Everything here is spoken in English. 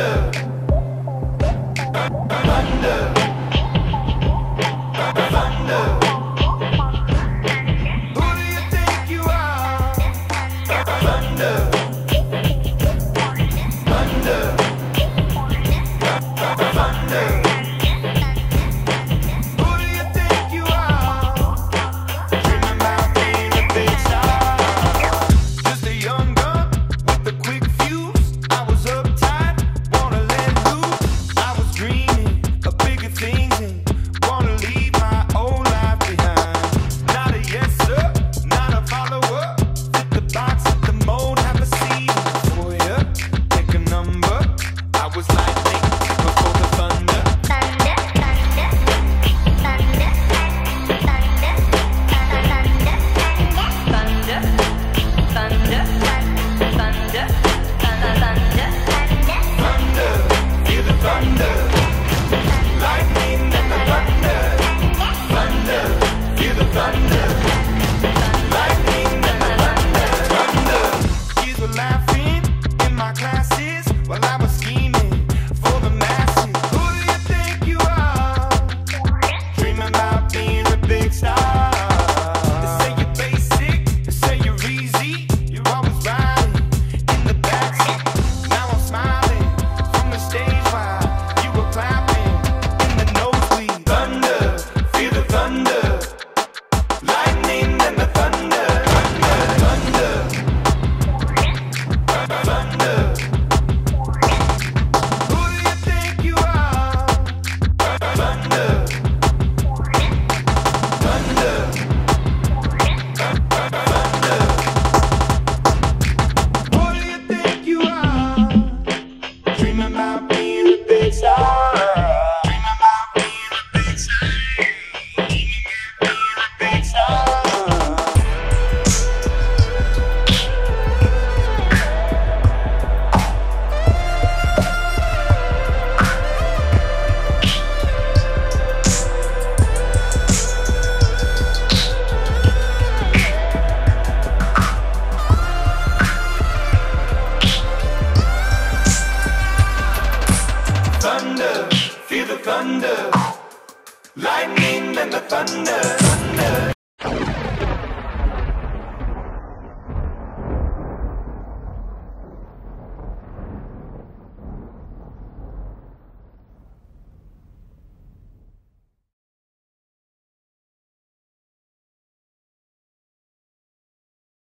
thunder. Thunder. was like the thunder, lightning and the thunder.